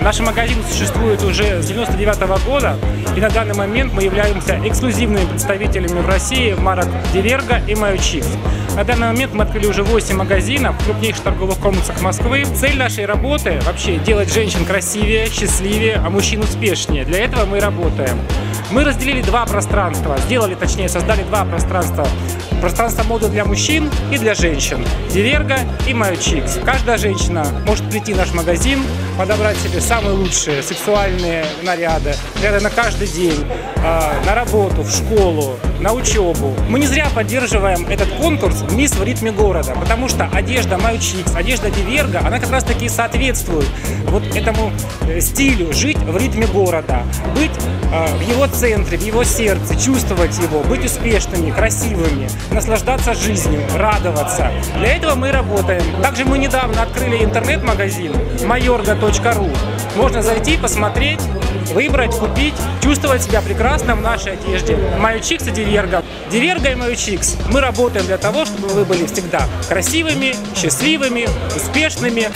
Наш магазин существует уже с 99 года, и на данный момент мы являемся эксклюзивными представителями в России марок Диверга и Майочикс. На данный момент мы открыли уже 8 магазинов в крупнейших торговых комплексах Москвы. Цель нашей работы вообще делать женщин красивее, счастливее, а мужчин успешнее. Для этого мы работаем. Мы разделили два пространства, сделали, точнее, создали два пространства. Пространство моды для мужчин и для женщин. Диверга и Майочикс. Каждая женщина может прийти в наш магазин, подобрать себе самые лучшие сексуальные наряды, наряды на каждый день, э, на работу, в школу, на учебу. Мы не зря поддерживаем этот конкурс «Мисс в ритме города», потому что одежда Майочикс, одежда Диверга, она как раз таки соответствует вот этому э, стилю жить в ритме города, быть э, в его центре, в его сердце, чувствовать его, быть успешными, красивыми, наслаждаться жизнью, радоваться. Для этого мы работаем. Также мы недавно открыли интернет-магазин mayorga.ru. Можно зайти, посмотреть, выбрать, купить, чувствовать себя прекрасно в нашей одежде. Мою Чикс и Диверга. Диверга и Мою Чикс. Мы работаем для того, чтобы вы были всегда красивыми, счастливыми, успешными.